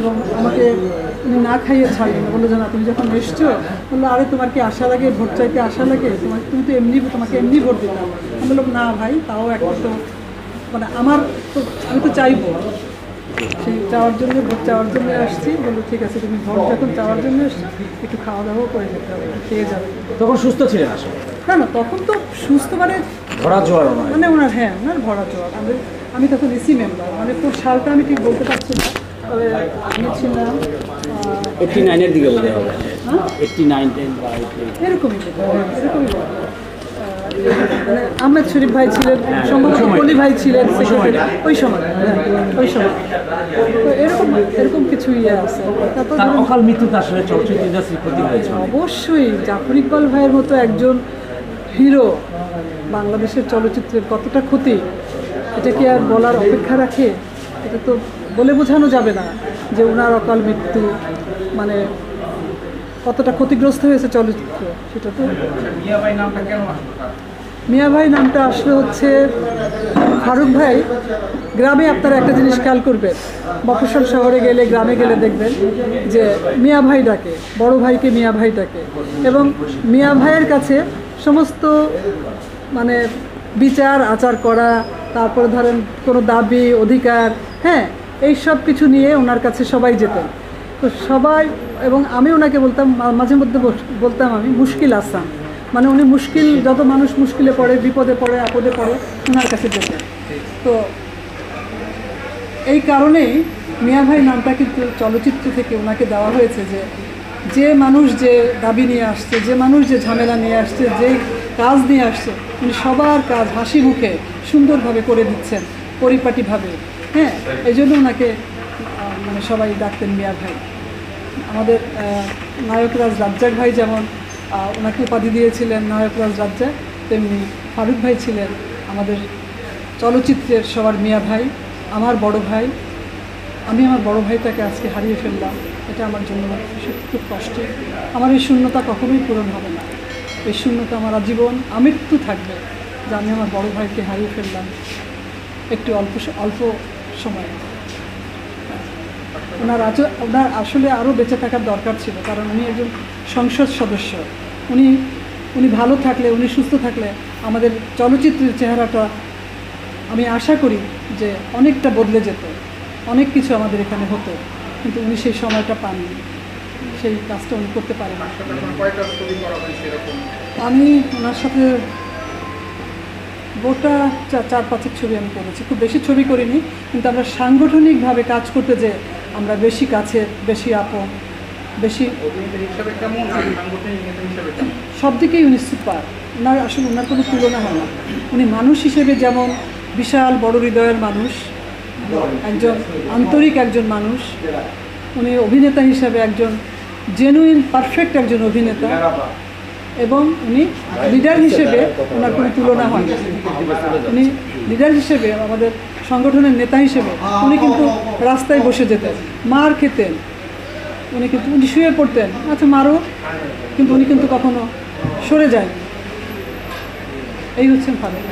এবং আমাকে উনি না খাইয়ে ছাড়লেন। বলল যে না তুমি যখন এসছো বলল আরে তোমার কি আশা লাগে? ভোট চাইতে আশা লাগে? তোমার তুমি তো এমনি তোমাকে এমনি ভোট দিতাম আমি বললাম না ভাই তাও একটা তো মানে আমার তো আমি তো চাইব। সেই চাওয়ার জন্য ভোট চাওয়ার জন্য আসছি। বলল ঠিক আছে তুমি ভোট যখন চাওয়ার জন্য এসছো। একটু খাওয়া দাওয়াও করে যেতে হবে খেয়ে যাবে। তখন সুস্থ ছিলেন আসলে? না না তখন তো সুস্থ মানে ধরা জোয়ার মানে ওনার হ্যাঁ ওনার ভরা জোয়ার। আমি আমি তখন এসি মেম্বার। মানে কোন সালটা আমি ঠিক বলতে পারছি না। আমি ছিলাম এইটটি নাইনের দিকে বোধ হবে। হ্যাঁ? এইটটি নাইন টেন বা এরকমই হ্যাঁ, এরকমই মানে আহমেদ শরীফ ভাই ছিলেন সম্ভবত কলি ভাই ছিলেন ওই সময় হ্যাঁ, ওই সময়। তো এরকম এরকম কিছু ইয়ে আছে। তারপর তার ধরুন- অকাল মৃত্যুতে আসলে চলচ্চিত্র ইন্ডাস্ট্রি ক্ষতি হয়েছে অবশ্যই জাফর ইকবাল ভাইয়ের মতো একজন হিরো বাংলাদেশের চলচ্চিত্রের কতটা ক্ষতি এটা কি আর বলার অপেক্ষা রাখে? এটা তো বলে বোঝানো যাবে না যে ওনার অকাল মৃত্যু মানে কতটা ক্ষতিগ্রস্ত হয়েছে চলচ্চিত্র সেটা তো মিয়া ভাই নামটা আসলে হচ্ছে ফারুক ভাই। গ্রামে আপনারা একটা জিনিস খেয়াল করবেন মফস্বল শহরে গেলে গ্রামে গেলে দেখবেন যে মিয়া ভাই ডাকে বড় ভাইকে মিয়া ভাই ডাকে এবং মিয়া ভাইয়ের কাছে সমস্ত মানে বিচার আচার করা তারপরে ধরেন কোনো দাবি অধিকার হ্যাঁ এই সব কিছু নিয়ে ওনার কাছে সবাই যেতেন। তো সবাই এবং আমি ওনাকে বলতাম মাঝে মধ্যে বলতাম আমি, মুশকিল আসাম মানে উনি মুশকিল, যত মানুষ মুশকিলে পড়ে, বিপদে পড়ে, আপদে পড়ে, ওনার কাছে যেতেন। তো এই কারণেই মিয়া ভাই নামটা কিন্তু চলচ্চিত্র থেকে ওনাকে দেওয়া হয়েছে যে যে মানুষ যে দাবি নিয়ে আসছে, যে মানুষ যে ঝামেলা নিয়ে আসছে, যে কাজ নিয়ে আসছে, উনি সবার কাজ হাসি মুখে সুন্দরভাবে করে দিচ্ছেন, পরিপাটিভাবে। হ্যাঁ এই জন্য ওনাকে মানে সবাই ডাকতেন মিয়া ভাই। আমাদের নায়করাজ রাজ্জাক ভাই যেমন ওনাকে উপাধি দিয়েছিলেন নায়করাজ রাজ্জাক, তেমনি ফারুক ভাই ছিলেন আমাদের চলচ্চিত্রের সবার মিয়া ভাই, আমার বড় ভাই। আমি আমার বড় ভাইটাকে আজকে হারিয়ে ফেললাম, এটা আমার জন্য খুব কষ্টের আমার এই শূন্যতা কখনোই পূরণ হবে না। এই শূন্যতা আমার আজীবন আমৃত্যু থাকবে যে আমি আমার বড় ভাইকে হারিয়ে ফেললাম। একটু অল্প অল্প সময়ে। ওনার আজ ওনার আসলে আরও বেঁচে থাকার দরকার ছিল কারণ উনি একজন সংসদ সদস্য। উনি উনি ভালো থাকলে উনি সুস্থ থাকলে আমাদের চলচ্চিত্রের চেহারাটা আমি আশা করি যে অনেকটা বদলে যেত। অনেক কিছু আমাদের এখানে হতো কিন্তু উনি সেই সময়টা পাননি। সেই কাজটা উনি করতে পারেন আমি ওনার সাথে গোটা চার পাঁচের ছবি আমি করেছি। খুব বেশি ছবি করিনি কিন্তু আমরা সাংগঠনিকভাবে কাজ করতে যে আমরা বেশি কাছে বেশি আপন বেশি সব দিকেই উনি সুপার। ওনার আসলে ওনার কোনো তুলনা হয় না। উনি মানুষ হিসেবে যেমন বিশাল বড় হৃদয়ের মানুষ একজন আন্তরিক একজন মানুষ উনি অভিনেতা হিসেবে একজন জেনুইন পারফেক্ট একজন অভিনেতা। এবং উনি লিডার হিসেবে ওনার কোনো তুলনা হয় উনি লিডার হিসেবে আমাদের সংগঠনের নেতা হিসেবে উনি কিন্তু রাস্তায় বসে যেতেন, মার খেতেন, উনি কিন্তু উনি শুয়ে পড়তেন। আচ্ছা মারও কিন্তু উনি কিন্তু কখনো সরে যায় এই হচ্ছেন ফারুক।